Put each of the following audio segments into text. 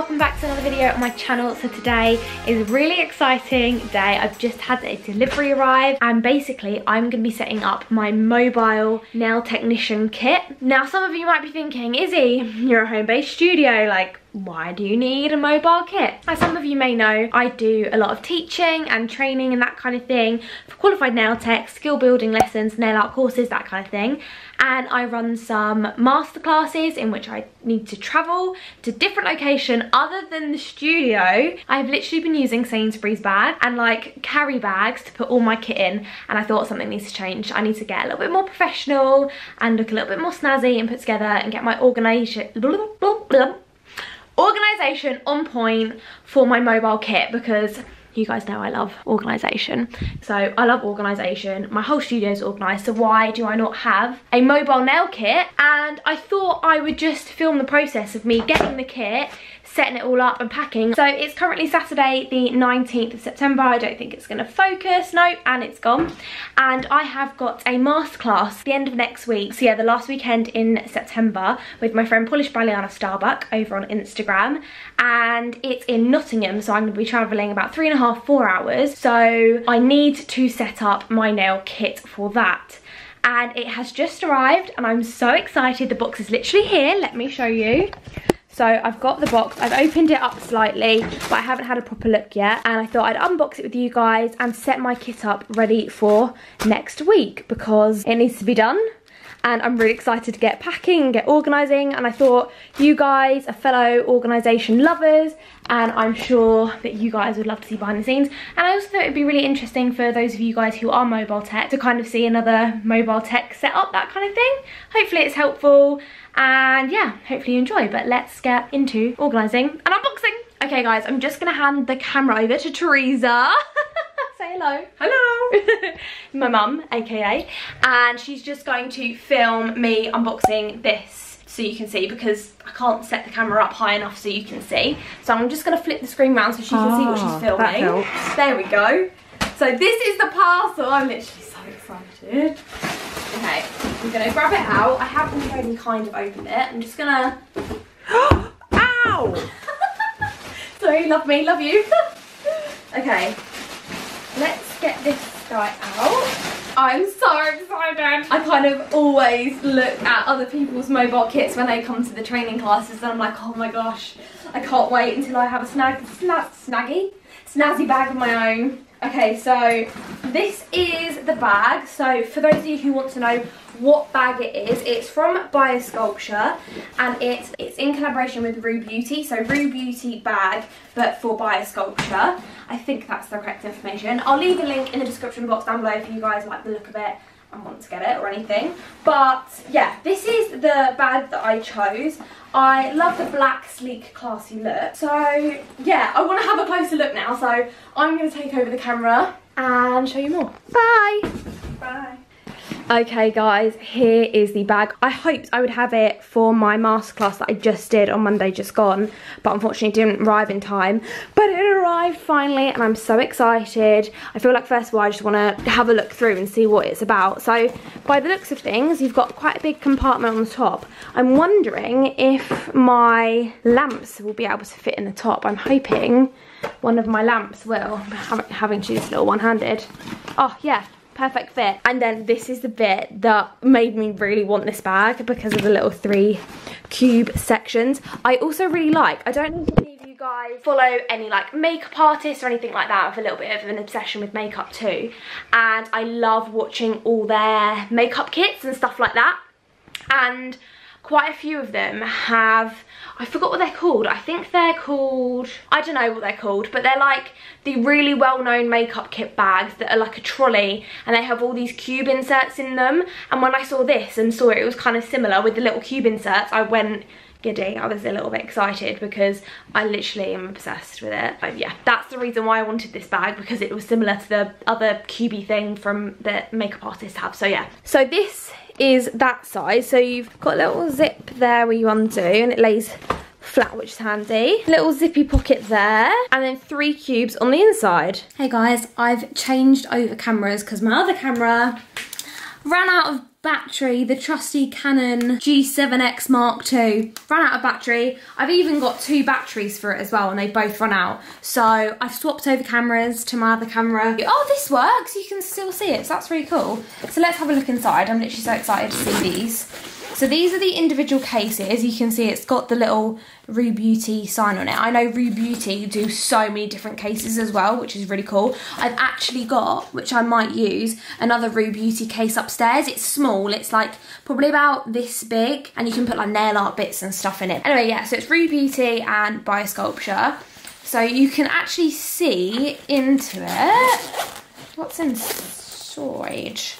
welcome back to another video on my channel. So today is a really exciting day. I've just had a delivery arrive and basically I'm going to be setting up my mobile nail technician kit. Now some of you might be thinking, Izzy, you're a home-based studio, like why do you need a mobile kit? As some of you may know, I do a lot of teaching and training and that kind of thing for qualified nail tech, skill building lessons, nail art courses, that kind of thing. And I run some masterclasses in which I need to travel to different location other than the studio. I've literally been using Sainsbury's bag and like carry bags to put all my kit in and I thought something needs to change. I need to get a little bit more professional and look a little bit more snazzy and put together and get my organisation organisation on point for my mobile kit because you guys know I love organisation. So I love organisation. My whole studio is organised. So why do I not have a mobile nail kit? And I thought I would just film the process of me getting the kit setting it all up and packing. So it's currently Saturday the 19th of September. I don't think it's going to focus. No, and it's gone. And I have got a masterclass the end of next week. So yeah, the last weekend in September with my friend Polish Baliana Starbuck over on Instagram. And it's in Nottingham. So I'm going to be travelling about three and a half, four hours. So I need to set up my nail kit for that and it has just arrived and I'm so excited. The box is literally here. Let me show you. So I've got the box, I've opened it up slightly, but I haven't had a proper look yet. And I thought I'd unbox it with you guys and set my kit up ready for next week because it needs to be done and I'm really excited to get packing and get organising and I thought you guys are fellow organisation lovers and I'm sure that you guys would love to see behind the scenes. And I also thought it'd be really interesting for those of you guys who are mobile tech to kind of see another mobile tech setup that kind of thing. Hopefully it's helpful and yeah hopefully you enjoy. But let's get into organising and unboxing. Okay guys I'm just gonna hand the camera over to Teresa say hello. Hello. My mum, aka. And she's just going to film me unboxing this so you can see because I can't set the camera up high enough so you can see. So I'm just going to flip the screen around so she can oh, see what she's ah, filming. There we go. So this is the parcel. I'm literally so excited. Okay, I'm going to grab it out. I have already kind of opened it. I'm just going to... Ow! Sorry, love me, love you. okay, let's get this guy out. I'm so excited. I kind of always look at other people's mobile kits when they come to the training classes and I'm like, oh my gosh, I can't wait until I have a snag, snag snaggy, snazzy bag of my own. Okay, so this is the bag. So for those of you who want to know what bag it is, it's from Biosculpture and it's it's in collaboration with Rue Beauty. So Rue Beauty bag, but for Biosculpture. I think that's the correct information. I'll leave a link in the description box down below if you guys like the look of it and want to get it or anything. But yeah, this is the bag that I chose. I love the black, sleek, classy look. So yeah, I want to have a closer look now. So I'm going to take over the camera and show you more. Bye. Bye. Okay guys, here is the bag. I hoped I would have it for my masterclass that I just did on Monday just gone, but unfortunately didn't arrive in time. But it arrived finally and I'm so excited. I feel like first of all I just want to have a look through and see what it's about. So by the looks of things, you've got quite a big compartment on the top. I'm wondering if my lamps will be able to fit in the top. I'm hoping one of my lamps will, having to use this little one-handed. Oh yeah, perfect fit. And then this is the bit that made me really want this bag because of the little three cube sections. I also really like, I don't know if you guys follow any like makeup artists or anything like that. I have a little bit of an obsession with makeup too. And I love watching all their makeup kits and stuff like that. And quite a few of them have, I forgot what they're called. I think they're called, I don't know what they're called, but they're like the really well-known makeup kit bags that are like a trolley and they have all these cube inserts in them. And when I saw this and saw it, it was kind of similar with the little cube inserts, I went, giddy. I was a little bit excited because I literally am obsessed with it. But yeah, that's the reason why I wanted this bag because it was similar to the other cubey thing from the makeup artists have. So yeah. So this is that size. So you've got a little zip there where you undo and it lays flat which is handy little zippy pocket there and then three cubes on the inside hey guys i've changed over cameras because my other camera ran out of battery, the trusty Canon G7X Mark II. Ran out of battery. I've even got two batteries for it as well and they both run out. So I've swapped over cameras to my other camera. Oh, this works. You can still see it. So that's really cool. So let's have a look inside. I'm literally so excited to see these. So these are the individual cases. You can see it's got the little Rue Beauty sign on it. I know Rue Beauty do so many different cases as well, which is really cool. I've actually got, which I might use, another Rue Beauty case upstairs. It's small. It's like probably about this big and you can put like nail art bits and stuff in it. Anyway, yeah, so it's Rue Beauty and Biosculpture. So you can actually see into it. What's in storage?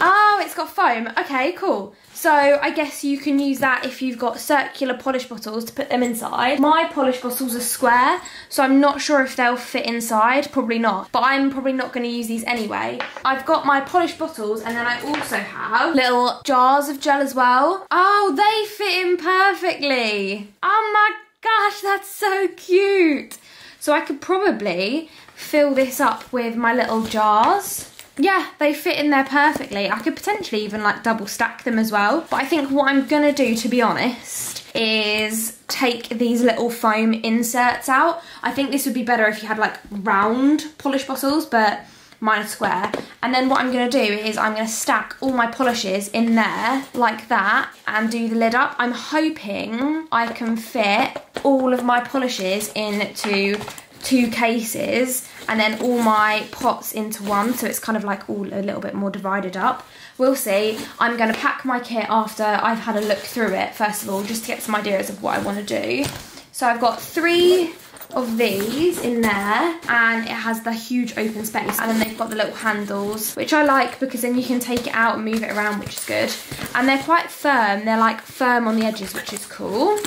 Oh, it's got foam. Okay, cool. So I guess you can use that if you've got circular polish bottles to put them inside. My polish bottles are square, so I'm not sure if they'll fit inside, probably not. But I'm probably not gonna use these anyway. I've got my polish bottles and then I also have little jars of gel as well. Oh, they fit in perfectly. Oh my gosh, that's so cute. So I could probably fill this up with my little jars yeah, they fit in there perfectly. I could potentially even like double stack them as well. But I think what I'm gonna do, to be honest, is take these little foam inserts out. I think this would be better if you had like round polish bottles, but mine are square. And then what I'm gonna do is I'm gonna stack all my polishes in there like that and do the lid up. I'm hoping I can fit all of my polishes into two cases and then all my pots into one so it's kind of like all a little bit more divided up. We'll see. I'm going to pack my kit after i've had a look through it first of all just to get some ideas of what i want to do. So i've got three of these in there and it has the huge open space and then they've got the little handles which I like because then you can take it out and move it around which is good. And they're quite firm. They're like firm on the edges which is cool.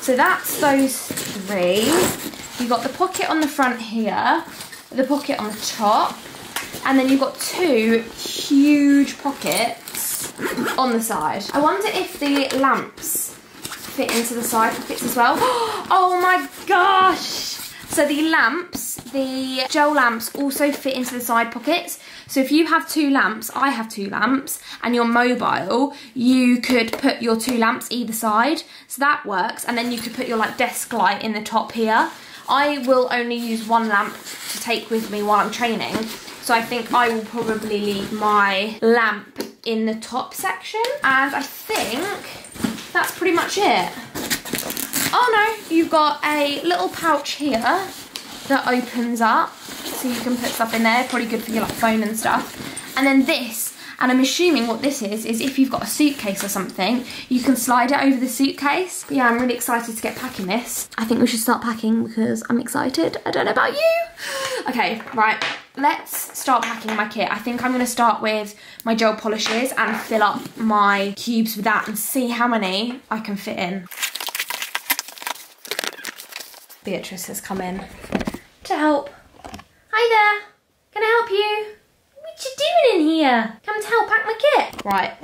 So that's those three you've got the pocket on the front here the pocket on the top and then you've got two huge pockets on the side I wonder if the lamps fit into the side pockets as well. Oh my gosh! So the lamps, the gel lamps also fit into the side pockets. So if you have two lamps, I have two lamps, and you're mobile, you could put your two lamps either side. So that works. And then you could put your like desk light in the top here. I will only use one lamp to take with me while I'm training. So I think I will probably leave my lamp in the top section. And I think that's pretty much it. Oh no, you've got a little pouch here that opens up so you can put stuff in there, probably good for your like phone and stuff. And then this, and I'm assuming what this is, is if you've got a suitcase or something, you can slide it over the suitcase. But yeah, I'm really excited to get packing this. I think we should start packing because I'm excited. I don't know about you. Okay, right, let's start packing my kit. I think I'm going to start with my gel polishes and fill up my cubes with that and see how many I can fit in. Beatrice has come in to help. Hi there, can I help you? What you doing in here? Come to help pack my kit. Right,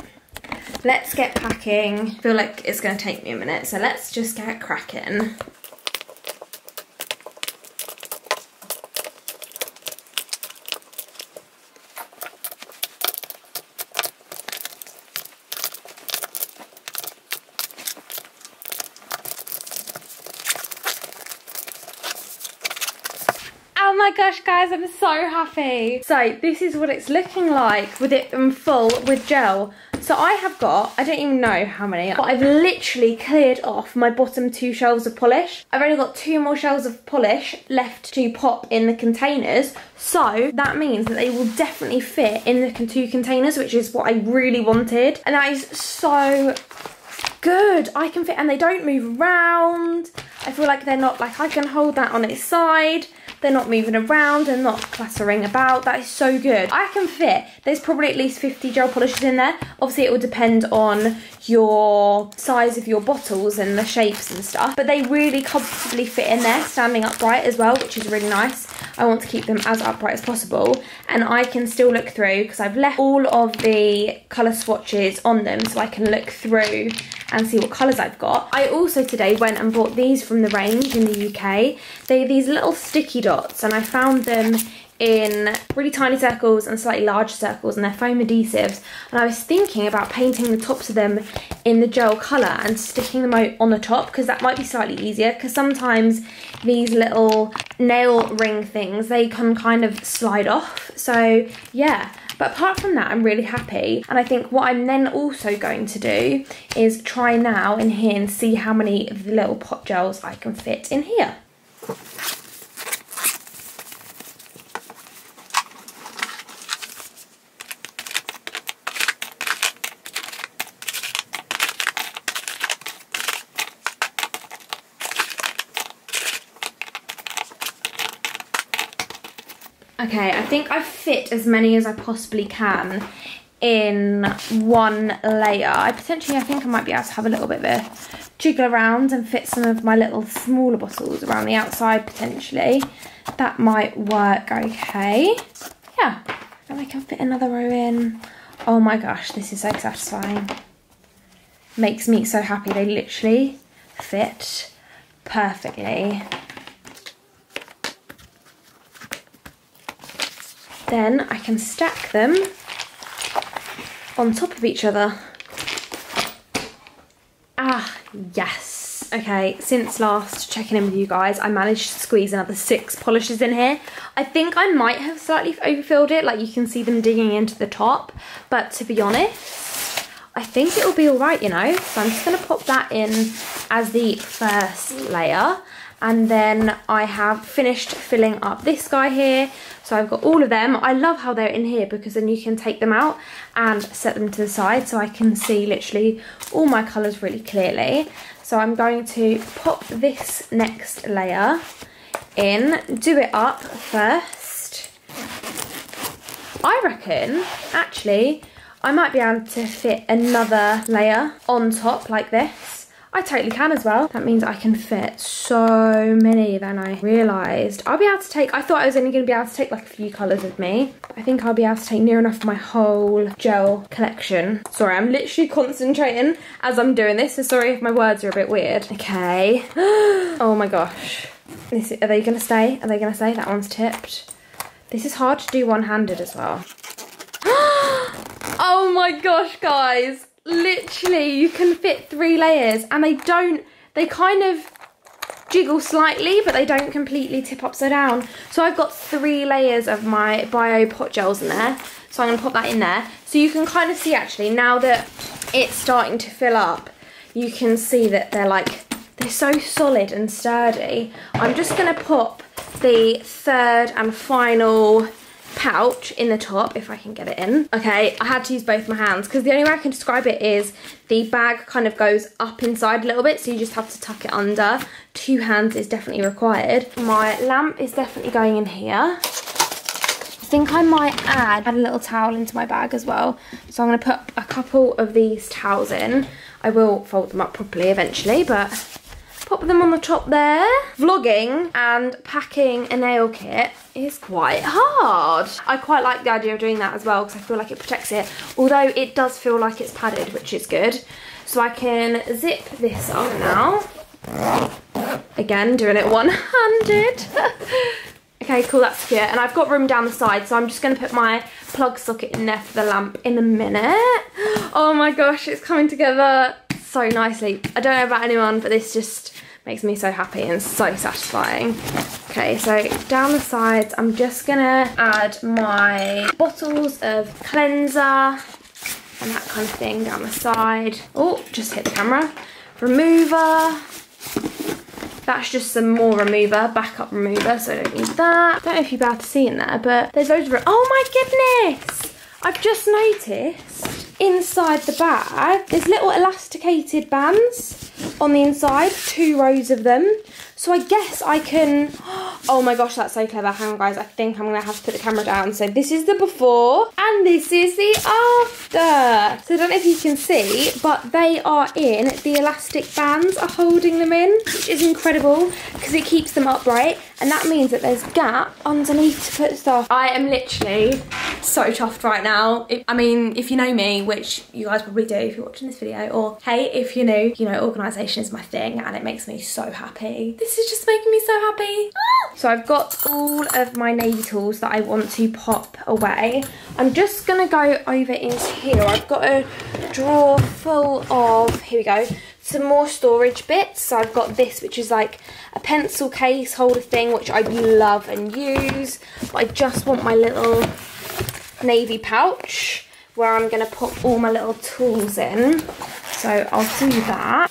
let's get packing. I feel like it's going to take me a minute, so let's just get cracking. Oh my gosh guys, I'm so happy. So this is what it's looking like with it in full with gel. So I have got, I don't even know how many, but I've literally cleared off my bottom two shelves of polish. I've only got two more shelves of polish left to pop in the containers. So that means that they will definitely fit in the two containers, which is what I really wanted. And that is so good. I can fit, and they don't move around. I feel like they're not, like I can hold that on its side. They're not moving around and not clattering about. That is so good. I can fit, there's probably at least 50 gel polishes in there. Obviously it will depend on your size of your bottles and the shapes and stuff. But they really comfortably fit in there, standing upright as well, which is really nice. I want to keep them as upright as possible. And I can still look through because I've left all of the colour swatches on them so I can look through and see what colours I've got. I also today went and bought these from the range in the UK. They're these little sticky dots and I found them in really tiny circles and slightly larger circles and they're foam adhesives and I was thinking about painting the tops of them in the gel colour and sticking them out on the top because that might be slightly easier because sometimes these little nail ring things they can kind of slide off so yeah but apart from that, I'm really happy. And I think what I'm then also going to do is try now in here and see how many of the little pot gels I can fit in here. Okay, I think I've fit as many as I possibly can in one layer. I potentially, I think I might be able to have a little bit of a jiggle around and fit some of my little smaller bottles around the outside potentially. That might work okay. Yeah, and I can fit another row in. Oh my gosh, this is so satisfying. Makes me so happy. They literally fit perfectly. Then I can stack them on top of each other. Ah, yes. Okay, since last checking in with you guys, I managed to squeeze another six polishes in here. I think I might have slightly overfilled it, like you can see them digging into the top, but to be honest, I think it'll be all right, you know? So I'm just gonna pop that in as the first layer and then I have finished filling up this guy here. So I've got all of them. I love how they're in here because then you can take them out and set them to the side so I can see literally all my colours really clearly. So I'm going to pop this next layer in. Do it up first. I reckon actually I might be able to fit another layer on top like this I totally can as well. That means I can fit so many than I realised. I'll be able to take, I thought I was only going to be able to take like a few colours with me. I think I'll be able to take near enough my whole gel collection. Sorry, I'm literally concentrating as I'm doing this, so sorry if my words are a bit weird. Okay. oh my gosh. This, are they going to stay? Are they going to stay? That one's tipped. This is hard to do one-handed as well. oh my gosh, guys literally you can fit three layers and they don't, they kind of jiggle slightly, but they don't completely tip upside down. So I've got three layers of my Bio Pot Gels in there. So I'm gonna pop that in there. So you can kind of see actually, now that it's starting to fill up, you can see that they're like, they're so solid and sturdy. I'm just gonna pop the third and final pouch in the top if I can get it in. Okay, I had to use both my hands because the only way I can describe it is the bag kind of goes up inside a little bit so you just have to tuck it under. Two hands is definitely required. My lamp is definitely going in here. I think I might add, add a little towel into my bag as well. So I'm going to put a couple of these towels in. I will fold them up properly eventually, but pop them on the top there. Vlogging and packing a nail kit is quite hard. I quite like the idea of doing that as well because I feel like it protects it. Although it does feel like it's padded, which is good. So I can zip this up now. Again, doing it one-handed. okay, cool, that's cute. And I've got room down the side, so I'm just going to put my plug socket in there for the lamp in a minute. Oh my gosh, it's coming together so nicely. I don't know about anyone, but this just makes me so happy and so satisfying. Okay, so down the sides, I'm just gonna add my bottles of cleanser and that kind of thing down the side. Oh, just hit the camera. Remover. That's just some more remover, backup remover, so I don't need that. I don't know if you'll be able to see in there, but there's loads of... Oh my goodness! I've just noticed inside the bag, there's little elasticated bands on the inside, two rows of them. So I guess I can, oh my gosh, that's so clever. Hang on guys, I think I'm gonna have to put the camera down. So this is the before and this is the after. So I don't know if you can see, but they are in, the elastic bands are holding them in, which is incredible because it keeps them upright. And that means that there's gap underneath to put stuff. I am literally so chuffed right now. I mean, if you know me, which you guys probably do if you're watching this video, or hey, if you're new, you know, organisation is my thing and it makes me so happy. This is just making me so happy. Ah! So I've got all of my navy tools that I want to pop away. I'm just gonna go over into here. I've got a drawer full of, here we go, some more storage bits. So I've got this, which is like a pencil case holder thing, which I love and use. But I just want my little navy pouch where I'm gonna put all my little tools in. So I'll do that.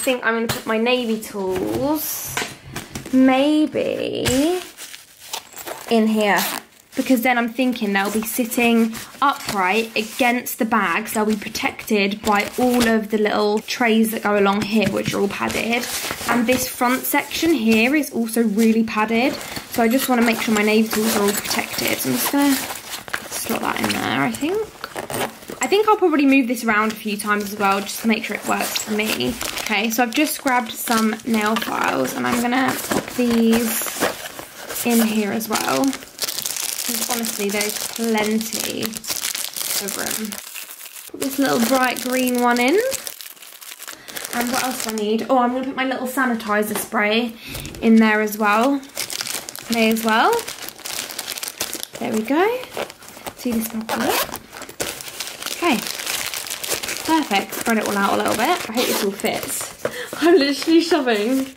Think I'm going to put my navy tools maybe in here because then I'm thinking they'll be sitting upright against the bags. They'll be protected by all of the little trays that go along here, which are all padded. And this front section here is also really padded. So I just want to make sure my navy tools are all protected. So I'm just going to slot that in there, I think. I think I'll probably move this around a few times as well, just to make sure it works for me. Okay, so I've just grabbed some nail files and I'm gonna pop these in here as well. Because honestly, there's plenty of room. Put this little bright green one in. And what else do I need? Oh, I'm gonna put my little sanitizer spray in there as well. May as well. There we go. See this. Okay, perfect. Spread it all out a little bit. I hope this all fits. I'm literally shoving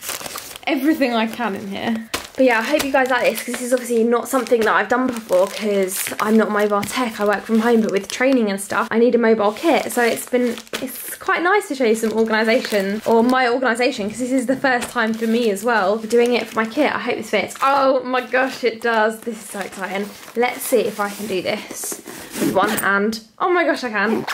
everything I can in here. But yeah, I hope you guys like this because this is obviously not something that I've done before because I'm not mobile tech. I work from home, but with training and stuff, I need a mobile kit. So it's been, it's quite nice to show you some organisation or my organisation because this is the first time for me as well for doing it for my kit. I hope this fits. Oh my gosh, it does. This is so exciting. Let's see if I can do this with one hand. Oh my gosh, I can.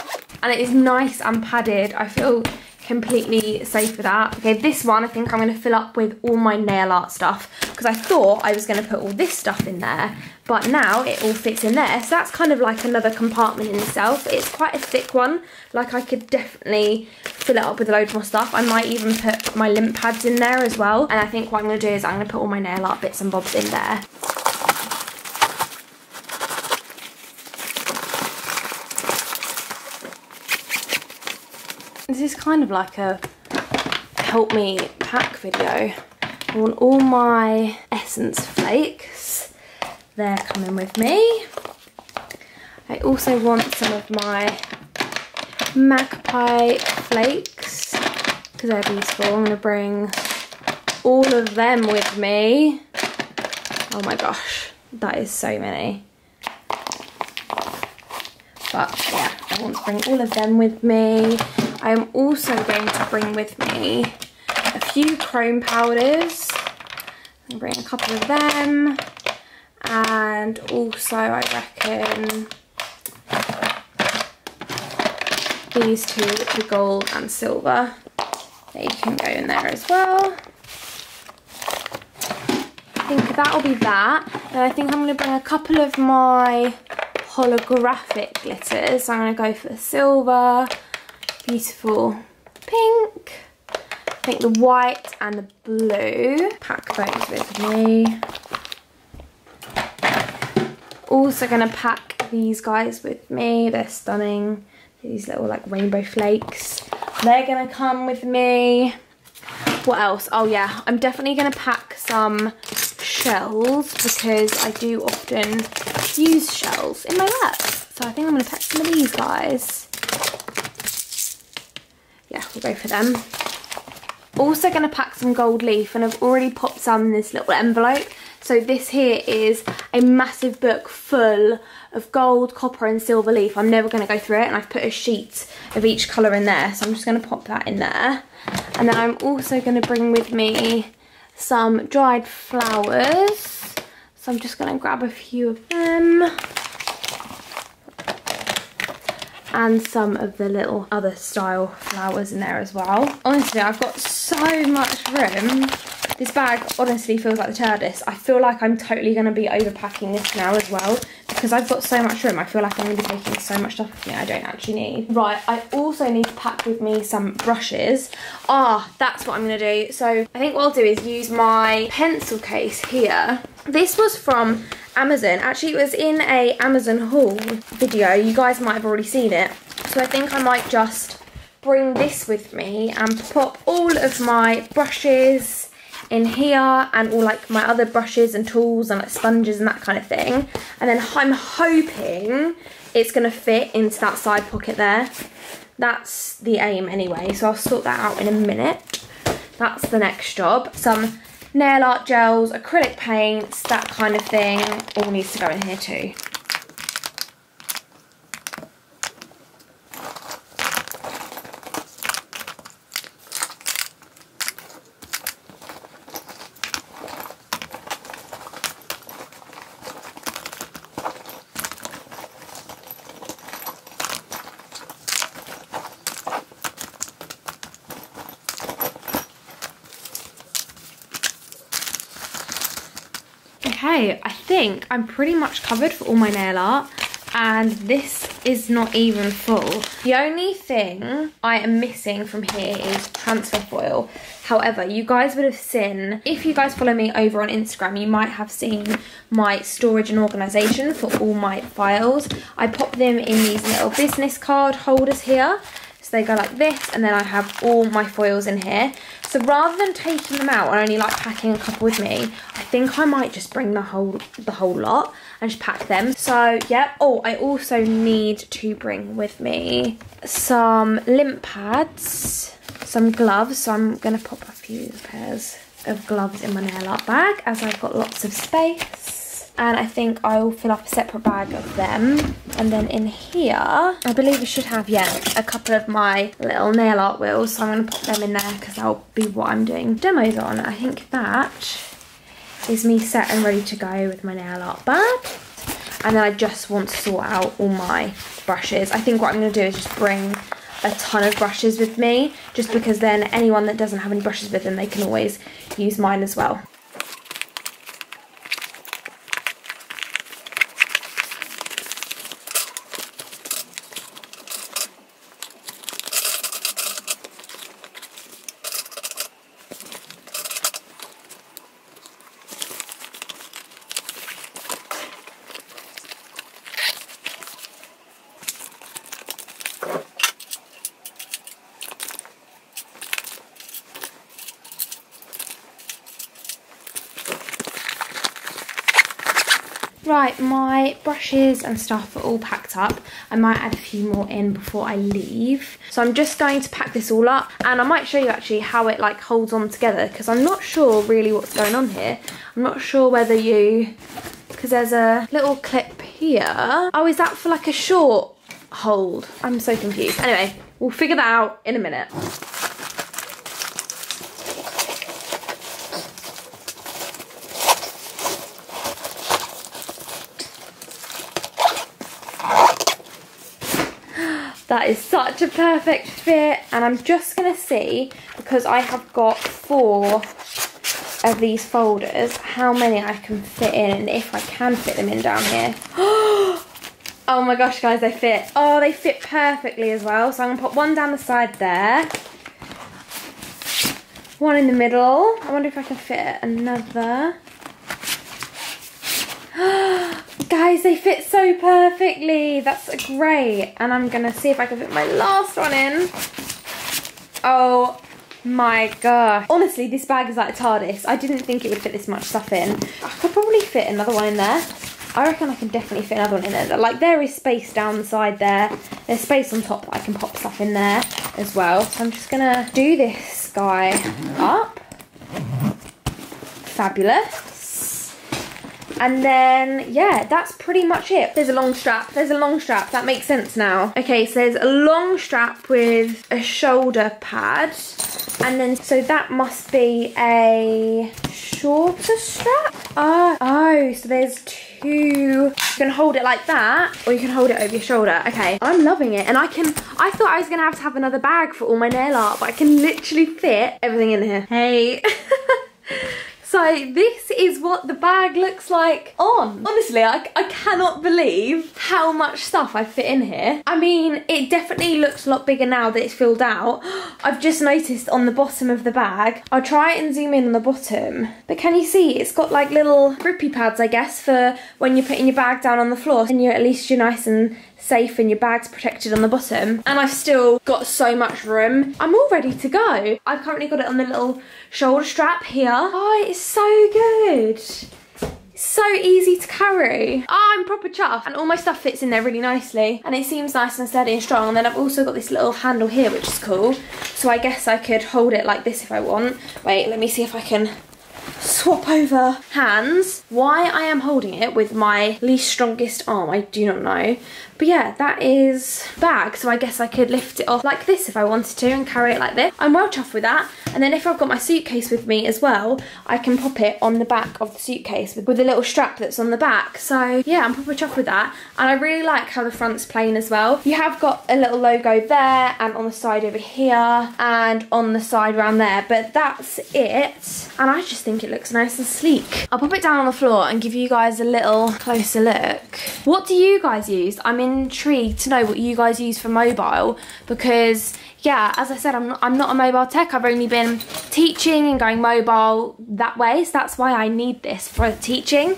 And it is nice and padded. I feel completely safe with that. Okay, this one I think I'm going to fill up with all my nail art stuff because I thought I was going to put all this stuff in there but now it all fits in there so that's kind of like another compartment in itself. It's quite a thick one like I could definitely fill it up with loads more stuff. I might even put my lint pads in there as well and I think what I'm going to do is I'm going to put all my nail art bits and bobs in there. This is kind of like a help me pack video. I want all my essence flakes. They're coming with me. I also want some of my magpie flakes because they're beautiful. I'm going to bring all of them with me. Oh my gosh, that is so many. But yeah, I want to bring all of them with me. I'm also going to bring with me few chrome powders. I'm bring a couple of them. And also I reckon these two, the gold and silver. They can go in there as well. I think that'll be that. Then I think I'm going to bring a couple of my holographic glitters. I'm going to go for the silver, beautiful pink. I think the white and the blue. Pack those with me. Also to pack these guys with me. They're stunning. These little like rainbow flakes. They're to come with me. What else? Oh yeah, I'm definitely to pack some shells because I do often use shells in my work. So I think I'm to pack some of these guys. Yeah, we'll go for them. Also going to pack some gold leaf and I've already popped some in this little envelope. So this here is a massive book full of gold, copper and silver leaf. I'm never going to go through it and I've put a sheet of each colour in there. So I'm just going to pop that in there. And then I'm also going to bring with me some dried flowers. So I'm just going to grab a few of them. And some of the little other style flowers in there as well. Honestly, I've got so much room. This bag honestly feels like the TARDIS. I feel like I'm totally going to be overpacking this now as well because I've got so much room. I feel like I'm going to be taking so much stuff with me I don't actually need. Right, I also need to pack with me some brushes. Ah, that's what I'm going to do. So I think what I'll do is use my pencil case here. This was from Amazon. Actually, it was in a Amazon haul video. You guys might have already seen it. So I think I might just bring this with me and pop all of my brushes in here and all like my other brushes and tools and like sponges and that kind of thing. And then I'm hoping it's gonna fit into that side pocket there. That's the aim anyway, so I'll sort that out in a minute. That's the next job. Some nail art gels, acrylic paints, that kind of thing, all needs to go in here too. Okay, I think I'm pretty much covered for all my nail art and this is not even full. The only thing I am missing from here is transfer foil. However, you guys would have seen, if you guys follow me over on Instagram, you might have seen my storage and organisation for all my files. I pop them in these little business card holders here. So they go like this and then I have all my foils in here. So rather than taking them out and only like packing a couple with me, I think I might just bring the whole the whole lot and just pack them. So yeah, oh I also need to bring with me some lint pads, some gloves. So I'm gonna pop a few pairs of gloves in my nail art bag as I've got lots of space and I think I'll fill up a separate bag of them. And then in here, I believe I should have, yeah, a couple of my little nail art wheels. So I'm going to put them in there because that'll be what I'm doing demos on. I think that is me set and ready to go with my nail art bag. And then I just want to sort out all my brushes. I think what I'm going to do is just bring a ton of brushes with me just because then anyone that doesn't have any brushes with them they can always use mine as well. Right, my brushes and stuff are all packed up. I might add a few more in before I leave. So I'm just going to pack this all up and I might show you actually how it like holds on together because I'm not sure really what's going on here. I'm not sure whether you, because there's a little clip here. Oh, is that for like a short hold? I'm so confused. Anyway, we'll figure that out in a minute. That is such a perfect fit. And I'm just going to see, because I have got four of these folders, how many I can fit in and if I can fit them in down here. oh my gosh, guys, they fit. Oh, they fit perfectly as well. So I'm going to put one down the side there. One in the middle. I wonder if I can fit another. Guys, they fit so perfectly. That's great. And I'm going to see if I can fit my last one in. Oh my gosh. Honestly, this bag is like a TARDIS. I didn't think it would fit this much stuff in. I could probably fit another one in there. I reckon I can definitely fit another one in there. Like, there is space down the side there. There's space on top that I can pop stuff in there as well. So I'm just going to do this guy up. Fabulous. And then, yeah, that's pretty much it. There's a long strap. There's a long strap. That makes sense now. Okay, so there's a long strap with a shoulder pad. And then, so that must be a shorter strap? Oh, oh, so there's two. You can hold it like that, or you can hold it over your shoulder. Okay, I'm loving it. And I can, I thought I was gonna have to have another bag for all my nail art, but I can literally fit everything in here. Hey. So this is what the bag looks like on. Honestly, I, I cannot believe how much stuff I fit in here. I mean, it definitely looks a lot bigger now that it's filled out. I've just noticed on the bottom of the bag. I'll try and zoom in on the bottom. But can you see, it's got like little grippy pads, I guess, for when you're putting your bag down on the floor and you're at least you're nice and safe and your bag's protected on the bottom. And I've still got so much room. I'm all ready to go. I've currently got it on the little shoulder strap here. Oh, it's so good. So easy to carry. Oh, I'm proper chuffed. And all my stuff fits in there really nicely. And it seems nice and steady and strong. And then I've also got this little handle here, which is cool. So I guess I could hold it like this if I want. Wait, let me see if I can swap over hands. Why I am holding it with my least strongest arm, I do not know. But yeah, that is bag, so I guess I could lift it off like this if I wanted to and carry it like this. I'm well chuffed with that. And then if I've got my suitcase with me as well, I can pop it on the back of the suitcase with, with a little strap that's on the back. So yeah, I'm proper chuffed with that. And I really like how the front's plain as well. You have got a little logo there and on the side over here and on the side around there, but that's it. And I just think it looks nice and sleek. I'll pop it down on the floor and give you guys a little closer look. What do you guys use? I'm intrigued to know what you guys use for mobile because yeah, as I said, I'm not, I'm not a mobile tech. I've only been teaching and going mobile that way. So that's why I need this for teaching.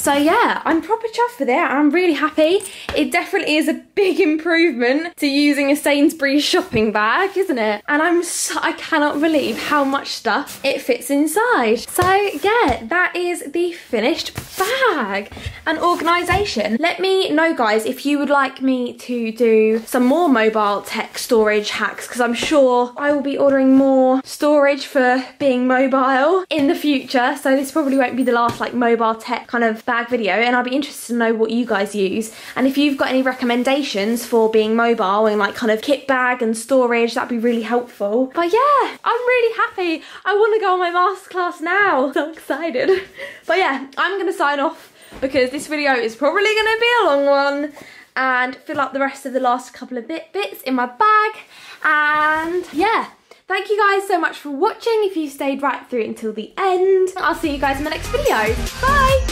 So yeah, I'm proper chuffed with it. I'm really happy. It definitely is a big improvement to using a Sainsbury's shopping bag, isn't it? And I'm so, I cannot believe how much stuff it fits inside. So yeah, that is the finished bag and organisation. Let me know guys if you would like me to do some more mobile tech storage hacks because I'm sure I will be ordering more storage for being mobile in the future. So this probably won't be the last like mobile tech kind of bag video and I'd be interested to know what you guys use. And if you've got any recommendations for being mobile and like kind of kit bag and storage that'd be really helpful. But yeah I'm really happy. I want to go on my masterclass now. So excited. But yeah I'm gonna sign off because this video is probably gonna be a long one. And fill up the rest of the last couple of bit bits in my bag. And yeah Thank you guys so much for watching if you stayed right through until the end. I'll see you guys in the next video. Bye!